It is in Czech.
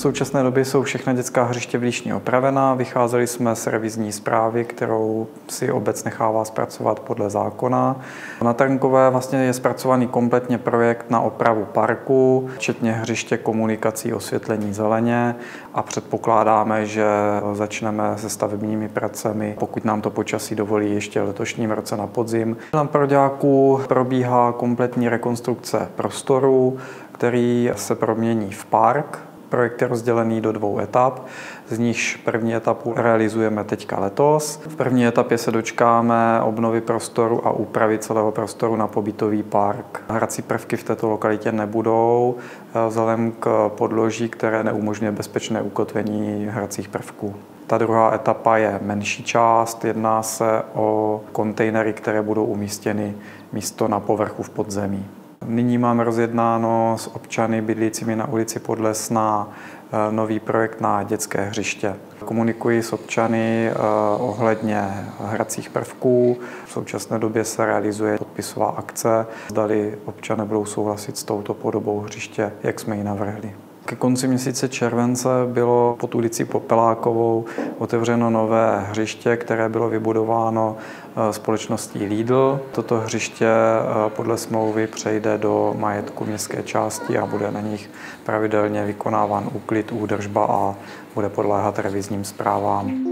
V současné době jsou všechna dětská hřiště v Líšni opravená. Vycházeli jsme z revizní zprávy, kterou si obec nechává zpracovat podle zákona. Na Trnkové vlastně je zpracovaný kompletně projekt na opravu parku, včetně hřiště komunikací, osvětlení zeleně a předpokládáme, že začneme se stavebními pracemi, pokud nám to počasí dovolí ještě letošním roce na podzim. Na Proďáku probíhá kompletní rekonstrukce prostoru, který se promění v park. Projekt je rozdělený do dvou etap, z nichž první etapu realizujeme teďka letos. V první etapě se dočkáme obnovy prostoru a úpravy celého prostoru na pobytový park. Hrací prvky v této lokalitě nebudou, vzhledem k podloží, které neumožňuje bezpečné ukotvení hracích prvků. Ta druhá etapa je menší část, jedná se o kontejnery, které budou umístěny místo na povrchu v podzemí. Nyní mám rozjednáno s občany bydlícími na ulici Podlesná eh, nový projekt na dětské hřiště. Komunikuji s občany eh, ohledně hracích prvků. V současné době se realizuje podpisová akce. Zdali občané budou souhlasit s touto podobou hřiště, jak jsme ji navrhli. Ke konci měsíce července bylo pod ulicí Popelákovou otevřeno nové hřiště, které bylo vybudováno eh, společností Lidl. Toto hřiště eh, podle smlouvy přejde do majetku městské části a bude na nich pravidelně vykonáván úklid, údržba a bude podléhat revizním zprávám.